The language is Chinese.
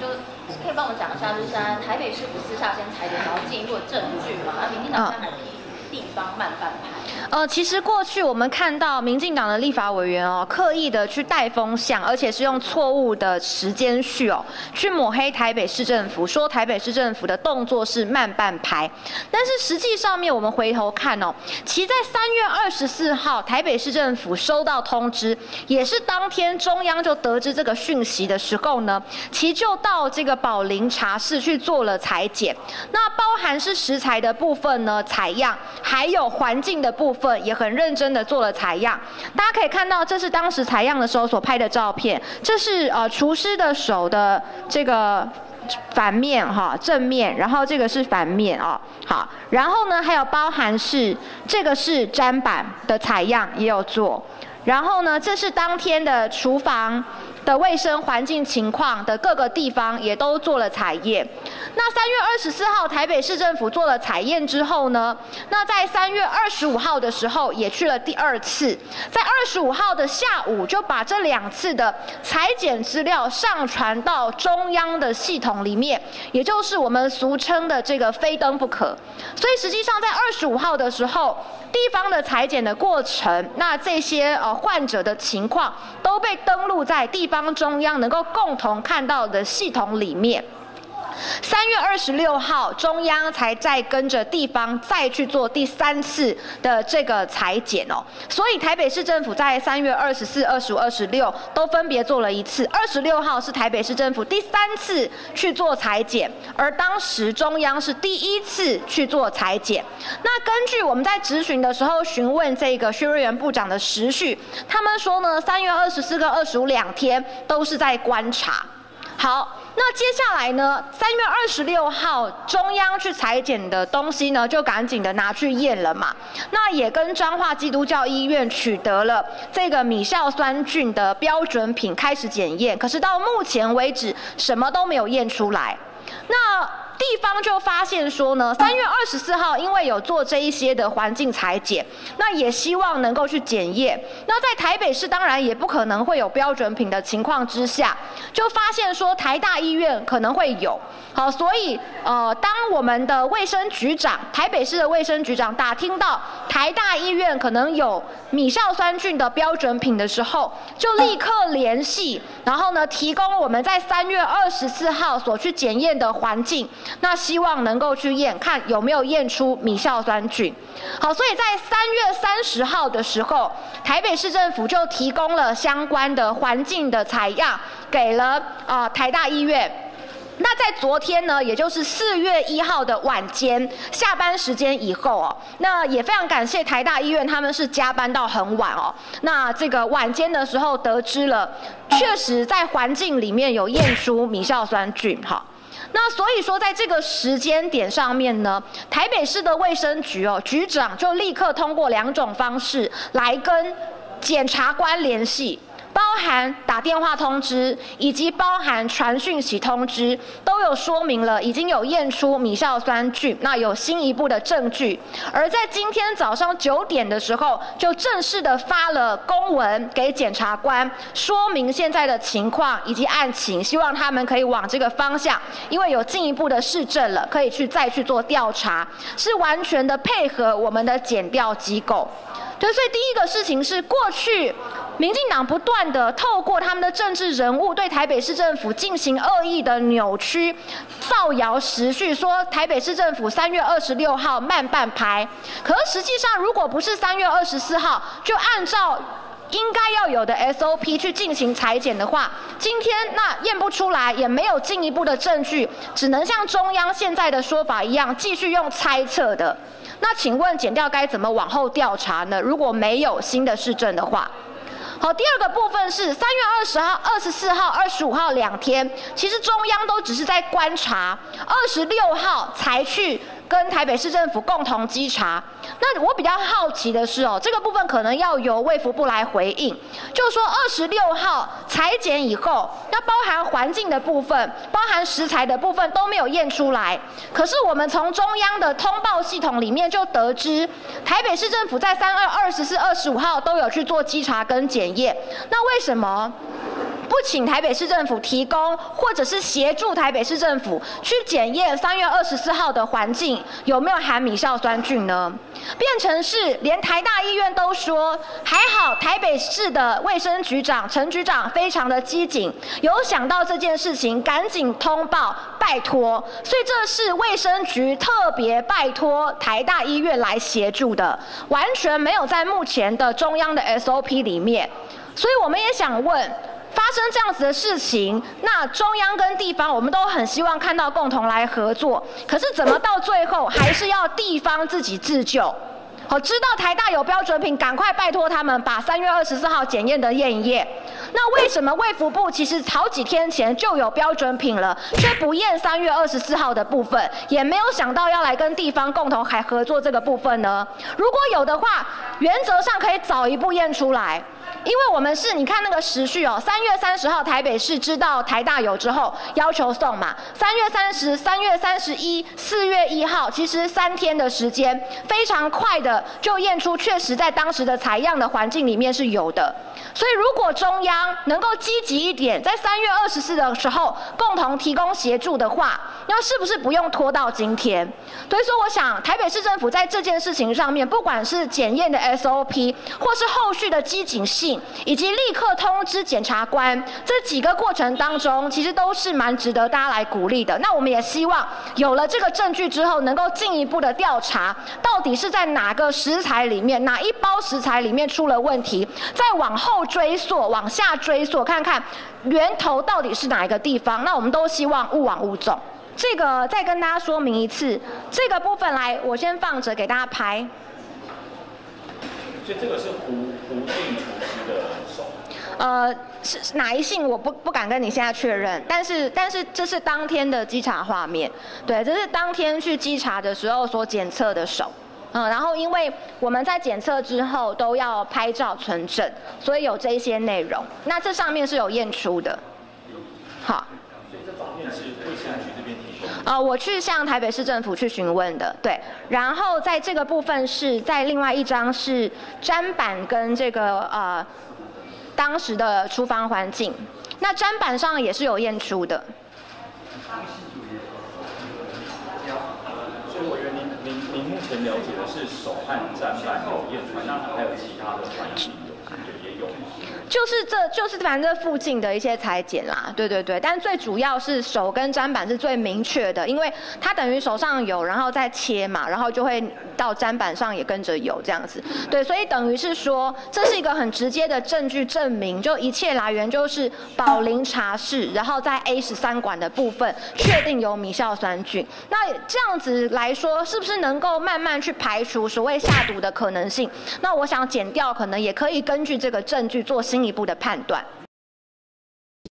就可以帮我们讲一下，就是现在台北市府私下先裁决，然后进一步的证据嘛？那民进党现在还批地方慢半拍。呃，其实过去我们看到民进党的立法委员哦，刻意的去带风向，而且是用错误的时间序哦，去抹黑台北市政府，说台北市政府的动作是慢半拍。但是实际上面，我们回头看哦，其在三月二十四号，台北市政府收到通知，也是当天中央就得知这个讯息的时候呢，其就到这个宝林茶室去做了裁剪。那包含是食材的部分呢，采样，还有环境的部部分。也很认真的做了采样，大家可以看到，这是当时采样的时候所拍的照片，这是呃厨师的手的这个反面哈，正面，然后这个是反面啊，好，然后呢还有包含是这个是砧板的采样也有做，然后呢这是当天的厨房。的卫生环境情况的各个地方也都做了采验。那三月二十四号台北市政府做了采验之后呢，那在三月二十五号的时候也去了第二次，在二十五号的下午就把这两次的裁剪资料上传到中央的系统里面，也就是我们俗称的这个非登不可。所以实际上在二十五号的时候。地方的裁剪的过程，那这些呃患者的情况都被登录在地方中央能够共同看到的系统里面。三月二十六号，中央才再跟着地方再去做第三次的这个裁剪哦，所以台北市政府在三月二十四、二十五、二十六都分别做了一次。二十六号是台北市政府第三次去做裁剪，而当时中央是第一次去做裁剪。那根据我们在质询的时候询问这个薛瑞元部长的时序，他们说呢，三月二十四跟二十五两天都是在观察。好。那接下来呢？三月二十六号，中央去裁剪的东西呢，就赶紧的拿去验了嘛。那也跟彰化基督教医院取得了这个米硝酸菌的标准品，开始检验。可是到目前为止，什么都没有验出来。那地方就发现说呢，三月二十四号，因为有做这一些的环境裁剪，那也希望能够去检验。那在台北市当然也不可能会有标准品的情况之下，就发现说台大医院可能会有。好，所以呃，当我们的卫生局长，台北市的卫生局长打听到台大医院可能有米硝酸菌的标准品的时候，就立刻联系，然后呢，提供我们在三月二十四号所去检验的环境。那希望能够去验，看有没有验出米硝酸菌。好，所以在三月三十号的时候，台北市政府就提供了相关的环境的采样，给了啊台大医院。那在昨天呢，也就是四月一号的晚间下班时间以后哦，那也非常感谢台大医院，他们是加班到很晚哦。那这个晚间的时候得知了，确实在环境里面有验出米硝酸菌哈。那所以说，在这个时间点上面呢，台北市的卫生局哦，局长就立刻通过两种方式来跟检察官联系。包含打电话通知，以及包含传讯息通知，都有说明了已经有验出米硝酸菌，那有新一步的证据。而在今天早上九点的时候，就正式的发了公文给检察官，说明现在的情况以及案情，希望他们可以往这个方向，因为有进一步的市政了，可以去再去做调查，是完全的配合我们的检调机构。对，所以第一个事情是过去。民进党不断的透过他们的政治人物对台北市政府进行恶意的扭曲、造谣时序，说台北市政府三月二十六号慢半拍。可实际上，如果不是三月二十四号就按照应该要有的 SOP 去进行裁剪的话，今天那验不出来，也没有进一步的证据，只能像中央现在的说法一样，继续用猜测的。那请问剪掉该怎么往后调查呢？如果没有新的市政的话？好，第二个部分是三月二十号、二十四号、二十五号两天，其实中央都只是在观察，二十六号才去。跟台北市政府共同稽查，那我比较好奇的是哦，这个部分可能要由卫福部来回应，就是说二十六号裁剪以后，那包含环境的部分、包含食材的部分都没有验出来，可是我们从中央的通报系统里面就得知，台北市政府在三二二十四、二十五号都有去做稽查跟检验，那为什么？不请台北市政府提供，或者是协助台北市政府去检验三月二十四号的环境有没有含米硝酸菌呢？变成是连台大医院都说还好，台北市的卫生局长陈局长非常的机警，有想到这件事情，赶紧通报拜托，所以这是卫生局特别拜托台大医院来协助的，完全没有在目前的中央的 SOP 里面，所以我们也想问。发生这样子的事情，那中央跟地方我们都很希望看到共同来合作，可是怎么到最后还是要地方自己自救？好，知道台大有标准品，赶快拜托他们把三月二十四号检验的验一验。那为什么卫福部其实好几天前就有标准品了，却不验三月二十四号的部分，也没有想到要来跟地方共同还合作这个部分呢？如果有的话，原则上可以早一步验出来。因为我们是，你看那个时序哦，三月三十号台北市知道台大有之后，要求送嘛。三月三十、三月三十一、四月一号，其实三天的时间，非常快的就验出，确实在当时的采样的环境里面是有的。所以如果中央能够积极一点，在三月二十四的时候共同提供协助的话，那是不是不用拖到今天？所以说，我想台北市政府在这件事情上面，不管是检验的 SOP，或是后续的机警性。以及立刻通知检察官，这几个过程当中，其实都是蛮值得大家来鼓励的。那我们也希望有了这个证据之后，能够进一步的调查，到底是在哪个食材里面，哪一包食材里面出了问题，再往后追溯，往下追溯，看看源头到底是哪一个地方。那我们都希望勿往勿重。这个再跟大家说明一次，这个部分来，我先放着给大家拍。所以这个是胡胡姓厨师的手。呃，是哪一姓我不不敢跟你现在确认，但是但是这是当天的稽查画面，对，这是当天去稽查的时候所检测的手，嗯，然后因为我们在检测之后都要拍照存证，所以有这一些内容，那这上面是有验出的，好。所以这照片是卫生局这边提。呃，我去向台北市政府去询问的，对，然后在这个部分是在另外一张是砧板跟这个呃当时的厨房环境，那砧板上也是有验出的。所以我觉得您您您目前了解的是手和砧板有验出来，那还有其他的环境有也有吗？就是这就是反正这附近的一些裁剪啦，对对对，但最主要是手跟砧板是最明确的，因为它等于手上有，然后再切嘛，然后就会到砧板上也跟着有这样子，对，所以等于是说这是一个很直接的证据证明，就一切来源就是宝林茶室，然后在 A 十三馆的部分确定有米硝酸菌，那这样子来说是不是能够慢慢去排除所谓下毒的可能性？那我想减掉可能也可以根据这个证据做新。进一步的判断。